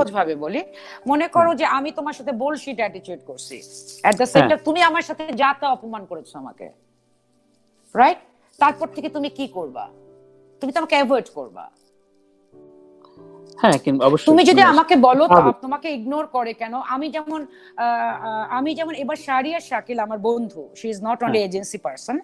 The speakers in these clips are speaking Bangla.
সহজ ভাবে বলি মনে করো যে আমি তোমার সাথে বলশিট অ্যাটিটিউড করছি। এট দ্য সেম তুমি আমার সাথে যা তা অপমান করেছ আমাকে। রাইট তারপর থেকে তুমি কি করবা? তুমি তো আমাকে অ্যাভয়েড করবা। হ্যাঁ কিন্তু অবশ্যই। তুমি যদি আমাকে বলো তোমাকে ইগনোর করে কেন? আমি যেমন আমি যেমন এবার শারিয়া শাকিল আমার বন্ধু she is not only agency person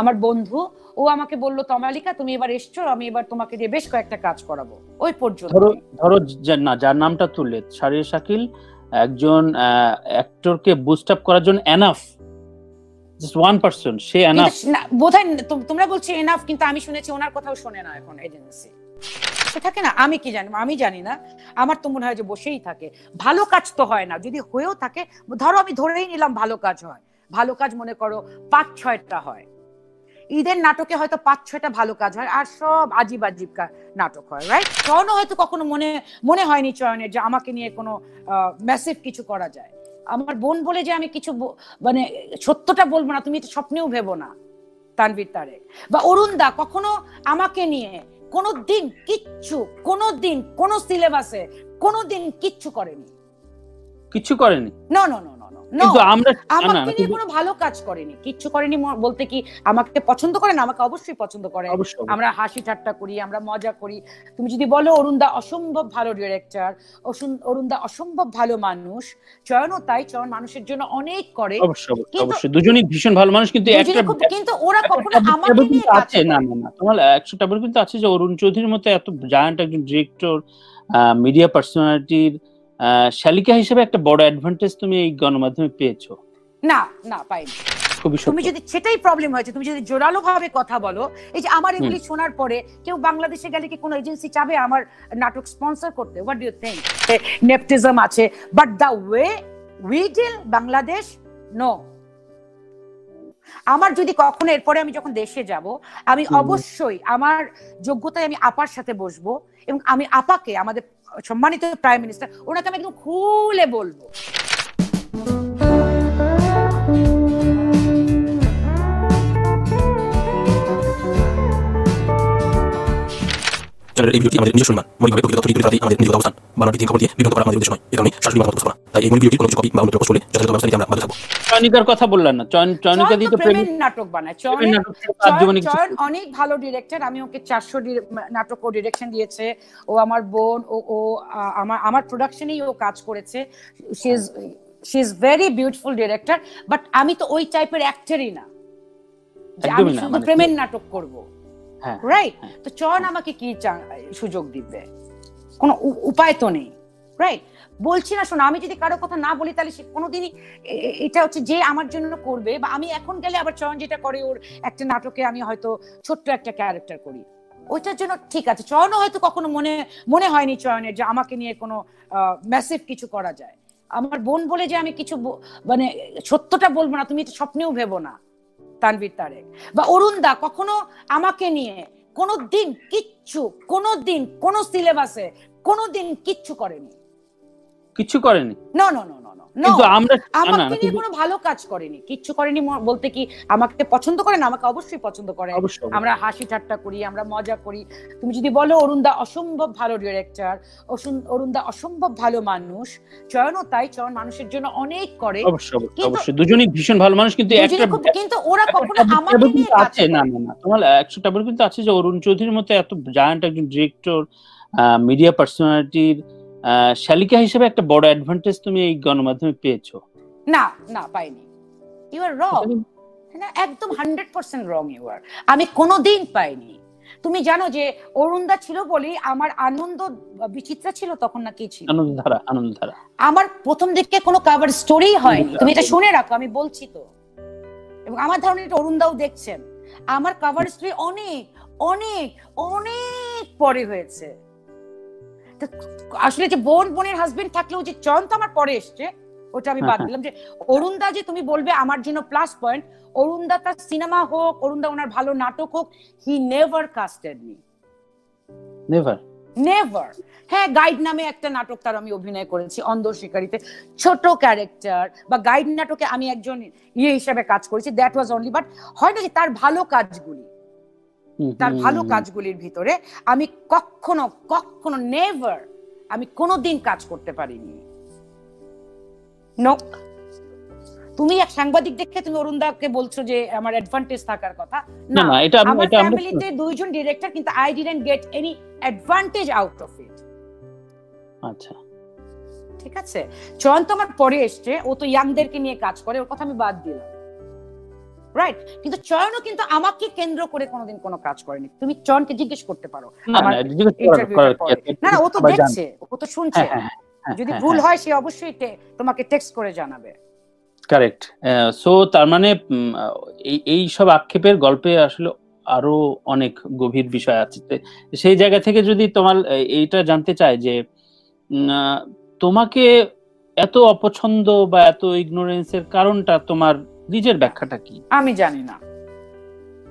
আমার বন্ধু ও আমাকে বলল তমালিকা তুমি এবার এসছো আমি এবার তোমাকে দিয়ে বেশ কয়েকটা কাজ করাবো। ওই পর্যন্ত। ধরো ধরো না যার নামটা তুললে শারিয়া শাকিল একজন অ্যাক্টরকে বুস্ট আপ করার জন্য এনাফ জাস্ট ওয়ান পারসন সে এনাফ বোধহয় তোমরা বলছো এনাফ কিন্তু আমি শুনেছি ওনার কথাও শোনে না এখন এজেন্সি থাকে না, আমি কি জানি, আমি জানি না। আমার তো মনে হয় যে বসেই থাকে। ভালো কাজ তো হয় না। যদি হয়েও থাকে, ধরো আমি ধরেই নিলাম ভালো কাজ হয়। ভালো কাজ মনে করো পাঁচ ছয়টা হয়। ঈদের নাটকে হয়তো পাঁচ ছয়টা ভালো কাজ হয় আর সব আজিব আজিব নাটক হয় রাইট চয়নও হয়তো কখনো মনে মনে হয়নি চয়নের যে আমাকে নিয়ে কোনো ম্যাসিভ কিছু করা যায়। আমার বোন বলে যে আমি কিছু মানে সত্যটা বলব না, তুমি তো স্বপ্নেও ভেবো না, তানভীর তারেক। বা অরুণ দা কখনো আমাকে নিয়ে কোনো দিন কিচ্ছু কোনো দিন কোনো সিলেবাসে কোনো দিন কিচ্ছু করেনি। কিচ্ছু করেনি? না না না কিন্তু আমরা আমাকে নিয়ে কোনো ভালো কাজ করেনি কিচ্ছু করেনি বলতে কি আমাকে পছন্দ করে না আমাকে অবশ্যই পছন্দ করে। আমরা হাসি ঠাট্টা করি আমরা মজা করি। তুমি যদি বলো অরুণদা অসম্ভব ভালো ডিরেক্টর অরুণদা অসম্ভব ভালো মানুষ চয়নও তাই চয়ন মানুষের জন্য অনেক করে। অবশ্যই দুজনই ভীষণ ভালো মানুষ কিন্তু কিন্তু ওরা কখনো আমাকে নিয়ে আছে না না না। তোমার একশোটা কিন্তু আছে যে অরুণ চৌধুরীর মতো এত জায়ান্ট একজন ডিরেক্টর মিডিয়া পার্সোনালিটির শালিকা হিসেবে একটা বড় অ্যাডভান্টেজ তুমি এই গণমাধ্যমে পেয়েছ। না না পাইনি। তুমি যদি সেটাই প্রবলেম হয়েছে তুমি যদি জোরালো ভাবে কথা বলো এই যে আমার এগুলি শোনার পরে কেউ বাংলাদেশে গেলে কি কোনো এজেন্সি চাবে আমার নাটক স্পন্সর করতে? What do you think nepotism আছে। But the way we deal Bangladesh no আমার যদি কখনো এরপরে আমি যখন দেশে যাব আমি অবশ্যই আমার যোগ্যতায় আমি আপার সাথে বসবো এবং আমি আপাকে আমাদের সম্মানিত প্রাইম মিনিস্টার ওনাকে আমি একদম খুলে বলব। চ্যানেলের এই ভিডিওটি আমাদের নিজস্ব নির্মাণ মৌলিকভাবে প্রকৃত তথ্য নির্ধারিত আমাদের নিজের অবস্থান। বানানোর ভিত্তিহীন খবর দিয়ে বিভ্রান্ত করা আমাদের উদ্দেশ্য নয়। এ কারণে সরাসরি মতামত উপস্থাপনা তাই এই মূল ভিডিওটি কোনো কিছু কপি বা অন্য পোস্ট যথাযথ ব্যবস্থা নিতে আমরা বাধ্য থাকব। চয়নিকার কথা বললেন না। চয়ন চয়নিকা দিয়ে তো প্রেমের নাটক বানায়। চয়ন চয়ন অনেক ভালো ডিরেক্টর আমি ওকে চারশো নাটক ও ডিরেকশন দিয়েছে। ও আমার বোন ও ও আমার আমার প্রোডাকশনেই ও কাজ করেছে। She is she is very beautiful director but আমি তো ওই টাইপের অ্যাক্টরই না। আমি শুধু মানে প্রেমের নাটক করব। রাইট তো চয়ন আমাকে কি সুযোগ দিবে? কোনো উপায় তো নেই। রাইট বলছি না শোনো আমি যদি কারও কথা না বলি তাহলে সে কোনোদিনই এটা হচ্ছে যে আমার জন্য করবে বা আমি এখন গেলে আবার চয়ন যেটা করে ওর একটা নাটকে আমি হয়তো ছোট্ট একটা ক্যারেক্টার করি। ওইটার জন্য ঠিক আছে। চয়নও হয়তো কখনো মনে মনে হয়নি চয়নের যে আমাকে নিয়ে কোনো ম্যাসিভ কিছু করা যায়। আমার বোন বলে যে আমি কিছু মানে সত্যটা বলব না তুমি স্বপ্নেও ভেবো না। তানভীর তারেক। বা অরুণদা কখনো আমাকে নিয়ে কোনো দিন কিচ্ছু কোনো দিন কোনো সিলেবাসে কোনো দিন কিচ্ছু করেনি। কিচ্ছু করেনি। না না না কিন্তু আমরা আমাকে নিয়ে কোনো ভালো কাজ করেনি। কিচ্ছু করেনি বলতে কি আমাকে পছন্দ করে না আমাকে অবশ্যই পছন্দ করে। আমরা হাসি ঠাট্টা করি আমরা মজা করি। তুমি যদি বলো অরুণদা অসম্ভব ভালো ডিরেক্টর অরুণদা অসম্ভব ভালো মানুষ চয়নও তাই চয়ন মানুষের জন্য অনেক করে। অবশ্যই দুজনই ভীষণ ভালো মানুষ কিন্তু কিন্তু ওরা কখনো আমাকে নিয়ে আছে না না না। তোমার একশোটা কিন্তু আছে যে অরুণ চৌধুরীর মতো এত জায়ান্ট একজন ডিরেক্টর মিডিয়া পার্সোনালিটির শালিকা হিসেবে একটা বড় অ্যাডভান্টেজ তুমি এই গণমাধ্যমে পেয়েছ। না না পাইনি। ইউ আর রং না একদম hundred percent wrong you are আমি কোনোদিন পাইনি। তুমি জানো যে অরুণদা ছিল বলি আমার আনন্দ বিচিত্রা ছিল তখন না কি ছিল? আনন্দধারা আনন্দধারা। আমার প্রথম দিকে কোনো কাভার স্টোরি হয়নি। তুমি এটা শুনে রাখো আমি বলছি তো। এবং আমার ধারণা এটা অরুণদাও দেখছেন। আমার কাভার স্টোরি অনেক অনেক অনেক পরে হয়েছে। আসলে যে বোন বোনের হাজবেন্ড থাকলেও যে চয়ন তো আমার পরে এসছে ওটা আমি বাদ দিলাম যে অরুণদা যে তুমি বলবে আমার জন্য প্লাস পয়েন্ট অরুণদা তার সিনেমা হোক অরুণদা ওনার ভালো নাটক হোক he never casted me never never হ্যাঁ গাইড নামে একটা নাটক তার আমি অভিনয় করেছি অন্ধ শিকারিতে। ছোট ক্যারেক্টার বা গাইড নাটকে আমি একজন ইয়ে হিসাবে কাজ করেছি দ্যাট ওয়াজ অনলি বাট হয় না যে তার ভালো কাজগুলি। তার ভালো কাজগুলির ভিতরে আমি কখনো কখনো নেভার আমি কোনোদিন কাজ করতে পারিনি। নো তুমি এক সাংবাদিক দেখে তুমি অরুণদাকে বলছো যে আমার অ্যাডভান্টেজ থাকার কথা। না না এটা আমি- আমার এটা আমরা ফ্যামিলিতে দুইজন ডিরেক্টর কিন্তু I didn't get any advantage out of it আচ্ছা। ঠিক আছে? চয়ন তো আমার পরে এসছে ও তো ইয়াংদেরকে নিয়ে কাজ করে ওর কথা আমি বাদ দিলাম। রাইট কিন্তু চয়নও কিন্তু আমাকে কেন্দ্র করে কোনোদিন কোনো কাজ করেনি। তুমি চয়নকে জিজ্ঞেস করতে পারো। না ও তো দেখছে ও তো শুনছে। হ্যাঁ হ্যাঁ হ্যাঁ, যদি ভুল হ্যাঁ। সে অবশ্যই তোমাকে টেক্সট করে জানাবে। কারেক্ট সো তার মানে এই এই সব আক্ষেপের গল্পে আসলে আরও অনেক গভীর বিষয় আছে। সেই জায়গা থেকে যদি তোমার এই- এইটা জানতে চাই যে তোমাকে এত অপছন্দ বা এত ইগনোরেন্সের কারণটা তোমার নিজের ব্যাখ্যাটা কি? আমি জানি না।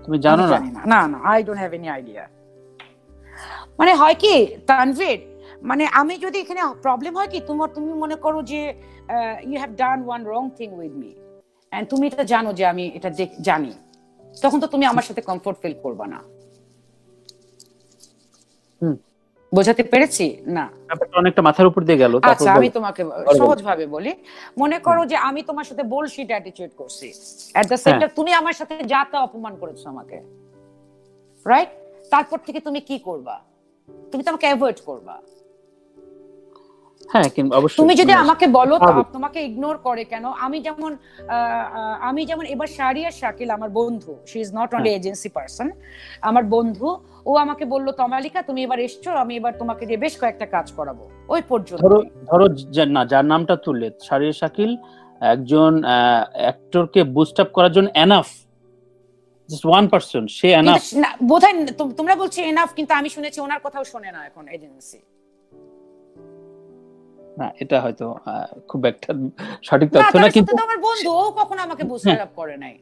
তুমি জানো না? না। না I don't have any idea মানে হয় কি তানভীর মানে আমি যদি এখানে প্রবলেম হয় কি তোমার তুমি মনে করো যে you have done one wrong thing with me and তুমি এটা জানো যে আমি এটা দেখ- জানি তখন তো তুমি আমার সাথে কমফোর্ট ফিল করবে না। হুম। বোঝাতে পেরেছি? না। অনেকটা মাথার উপর দিয়ে গেল আচ্ছা আমি তোমাকে। সহজ ভাবে বলি। মনে করো যে আমি তোমার সাথে বোলশিট অ্যাটিটিউড করছি। এট দ্য হ্যাঁ। তুমি আমার সাথে যা তা অপমান করেছ আমাকে। রাইট তারপর থেকে তুমি কি করবা? তুমি তো আমাকে অ্যাভয়েড করবা। হ্যাঁ কিন্তু অবশ্যই। তুমি যদি মানে- আমাকে বলো তোমাকে ইগনোর করে কেন? আমি যেমন আমি যেমন এবার শারিয়া শাকিল আমার বন্ধু she is not only agency person আমার বন্ধু ও আমাকে বলল তমালিকা তুমি এবার এসছো আমি এবার তোমাকে দিয়ে বেশ কয়েকটা কাজ করাবো। ওই পর্যন্ত। ধরো ধরো না যার নামটা তুললে শারিয়া শাকিল একজন অ্যাক্টরকে বুস্ট আপ করার জন্য এনাফ জাস্ট ওয়ান পার্সন সে এনাফ বোধহয় তোম- তোমরা বলছো এনাফ কিন্তু আমি শুনেছি ওনার কথাও শোনে না এখন এজেন্সি না এটা হয়তো খুব একটা সঠিক তথ্য না কিন্তু আমার বন্ধু ও কখনো আমাকে করে নাই।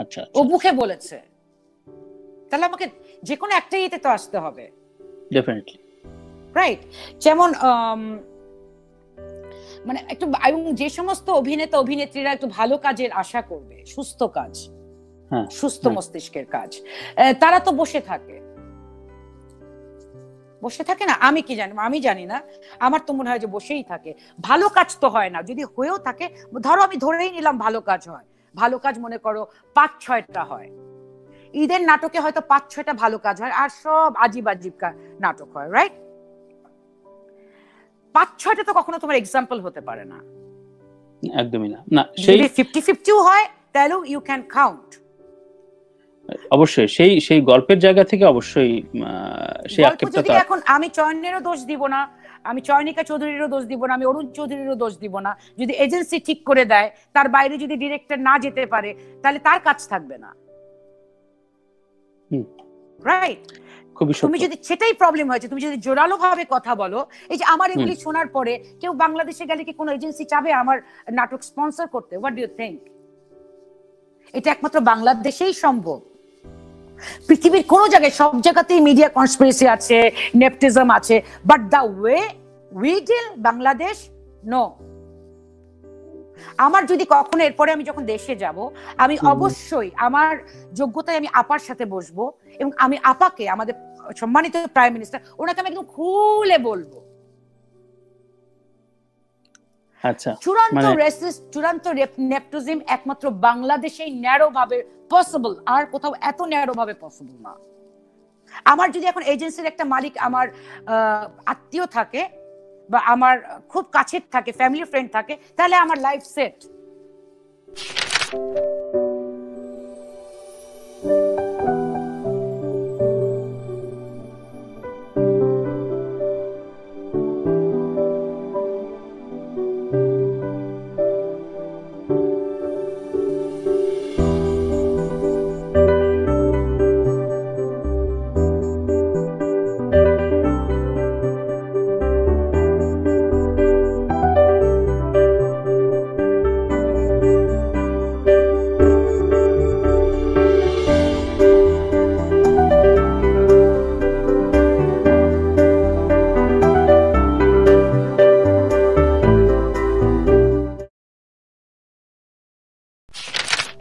আচ্ছা ও মুখে বলেছে। তাহলে আমাকে যে কোনো একটা ইয়েতে তো আসতে হবে। ডেফিনেটলি রাইট যেমন মানে একটু এবং যে সমস্ত অভিনেতা অভিনেত্রীরা একটু ভালো কাজের আশা করবে সুস্থ কাজ হ্যাঁ, সুস্থ হ্যাঁ। মস্তিষ্কের কাজ তারা তো বসে থাকে। বসে থাকে না? আমি কি জানি? আমি জানি না। আমার তো মনে হয় যে বসেই থাকে। ভালো কাজ তো হয় না। যদি হয়েও থাকে ধরো আমি ধরেই নিলাম ভালো কাজ হয়। ভালো কাজ মনে করো পাঁচ ছয়টা হয়। ঈদের নাটকে হয়তো পাঁচ ছয়টা ভালো কাজ হয় আর সব আজীব আজীব নাটক হয় রাইট পাঁচ ছয়টা তো কখনো তোমার এক্সাম্পল হতে পারে না। একদমই না। না সেই ফিফটি ফিফটিও হয় তাহলেও ইউ ক্যান কাউন্ট অবশ্যই সেই সেই গল্পের জায়গা থেকে অবশ্যই সেই আক্ষেপটা এখন আমি চয়নেরও দোষ দিব না আমি চয়নিকা চৌধুরীরও দোষ দিব না আমি অরুণ চৌধুরীরও দোষ দিব না যদি এজেন্সি ঠিক করে দেয় তার বাইরে যদি ডিরেক্টর না যেতে পারে তাহলে তার কাজ থাকবে না। হুম। রাইট তুমি যদি সেটাই প্রবলেম হয়েছে তুমি যদি জোরালো ভাবে কথা বলো এই যে আমার এগুলি শোনার পরে কেউ বাংলাদেশে গেলে কি কোনো এজেন্সি চাবে আমার নাটক স্পন্সর করতে? হোয়াট ডু ইউ থিঙ্ক এটা একমাত্র বাংলাদেশেই সম্ভব। পৃথিবীর কোন জায়গায় সব জায়গাতেই মিডিয়া কনস্পিরেসি আছে নেপটিজম আছে but the way we deal Bangladesh no আমার যদি কখনো এরপরে আমি যখন দেশে যাব আমি অবশ্যই আমার যোগ্যতায় আমি আপার সাথে বসবো এবং আমি আপাকে আমাদের সম্মানিত প্রাইম মিনিস্টার ওনাকে আমি একদম খুলে বলব। চূড়ান্ত রেসিস চূড়ান্ত নেপটোজিম একমাত্র বাংলাদেশেই ন্যারো ভাবে পসিবল আর কোথাও এত ন্যারো ভাবে পসিবল না। আমার যদি এখন এজেন্সির একটা মালিক আমার আত্মীয় থাকে বা আমার খুব কাছের থাকে ফ্যামিলি ফ্রেন্ড থাকে তাহলে আমার লাইফ সেট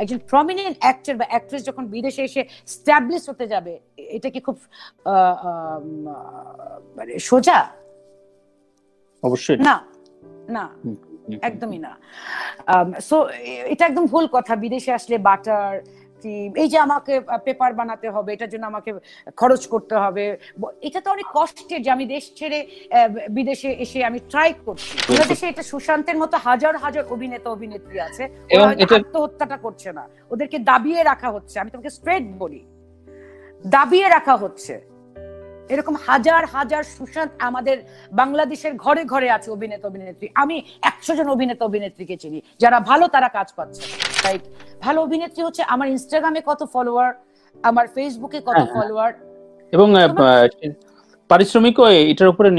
একজন প্রমিনেন্ট অ্যাক্টর বা অ্যাক্ট্রেস যখন বিদেশে এসে স্ট্যাবলিশ হতে যাবে এটা কি খুব মানে সোজা? অবশ্যই। না না। একদমই না। সো এটা একদম ভুল কথা। বিদেশে আসলে বাটার এই যে আমাকে পেপার বানাতে হবে এটার জন্য আমাকে খরচ করতে হবে। এটা তো অনেক কষ্টের যে আমি দেশ ছেড়ে বিদেশে এসে আমি ট্রাই করছি। বাংলাদেশে এটা সুশান্তের মতো হাজার হাজার অভিনেতা অভিনেত্রী আছে। আত্মহত্যাটা করছে না। ওদেরকে দাবিয়ে রাখা হচ্ছে। আমি তোমাকে স্ট্রেট বলি। দাবিয়ে রাখা হচ্ছে। এরকম হাজার হাজার সুশান্ত আমাদের বাংলাদেশের ঘরে ঘরে আছে অভিনেতা অভিনেত্রী। আমি একশো জন অভিনেতা অভিনেত্রীকে চিনি। যারা ভালো তারা কাজ পাচ্ছে রাইট ভালো অভিনেত্রী হচ্ছে আমার ইনস্টাগ্রামে কত ফলোয়ার আমার ফেসবুকে কত হ্যাঁ, হ্যাঁ। ফলোয়ার এবং পারিশ্রমিকও এটার উপরে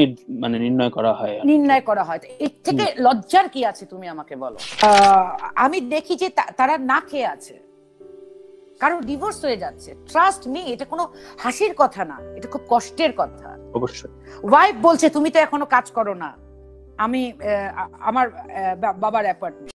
মানে নির্ণয় করা হয় নির্ণয় করা হয়। এর থেকে লজ্জার কি আছে তুমি আমাকে বলো? আমি দেখি যে তারা না খেয়ে আছে। কারণ ডিভোর্স হয়ে যাচ্ছে। ট্রাস্ট মি এটা কোনো হাসির কথা না। এটা খুব কষ্টের কথা। অবশ্যই। ওয়াইফ বলছে তুমি তো এখনও কাজ করো না। আমি আমার বাবার অ্যাপার্টমেন্ট